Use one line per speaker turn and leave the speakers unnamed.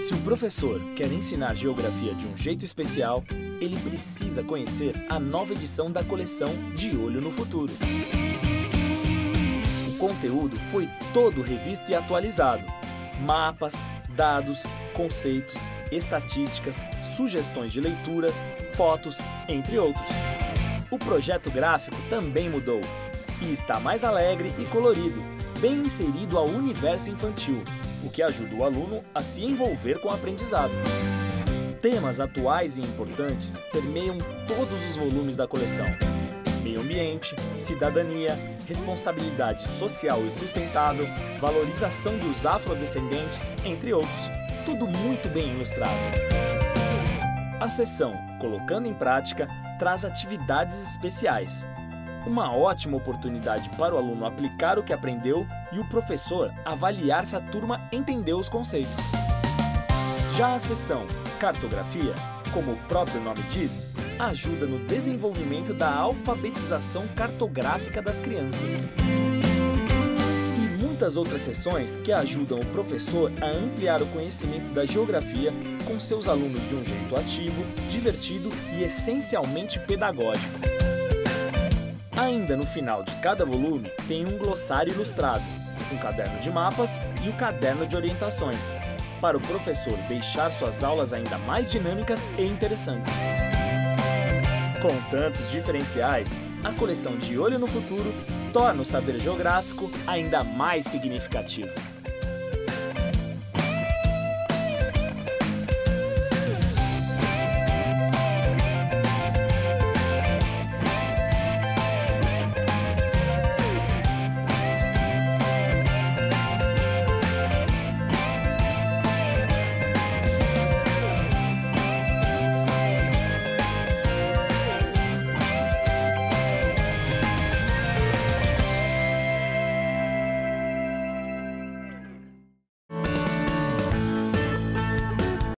Se o professor quer ensinar geografia de um jeito especial, ele precisa conhecer a nova edição da coleção De Olho no Futuro. O conteúdo foi todo revisto e atualizado. Mapas, dados, conceitos, estatísticas, sugestões de leituras, fotos, entre outros. O projeto gráfico também mudou e está mais alegre e colorido, bem inserido ao universo infantil, o que ajuda o aluno a se envolver com o aprendizado. Temas atuais e importantes permeiam todos os volumes da coleção. Meio ambiente, cidadania, responsabilidade social e sustentável, valorização dos afrodescendentes, entre outros. Tudo muito bem ilustrado. A sessão Colocando em Prática traz atividades especiais. Uma ótima oportunidade para o aluno aplicar o que aprendeu e o professor avaliar se a turma entendeu os conceitos. Já a sessão Cartografia, como o próprio nome diz, ajuda no desenvolvimento da alfabetização cartográfica das crianças. E muitas outras sessões que ajudam o professor a ampliar o conhecimento da geografia com seus alunos de um jeito ativo, divertido e essencialmente pedagógico. Ainda no final de cada volume tem um glossário ilustrado, um caderno de mapas e o caderno de orientações, para o professor deixar suas aulas ainda mais dinâmicas e interessantes. Com tantos diferenciais, a coleção De Olho no Futuro torna o saber geográfico ainda mais significativo.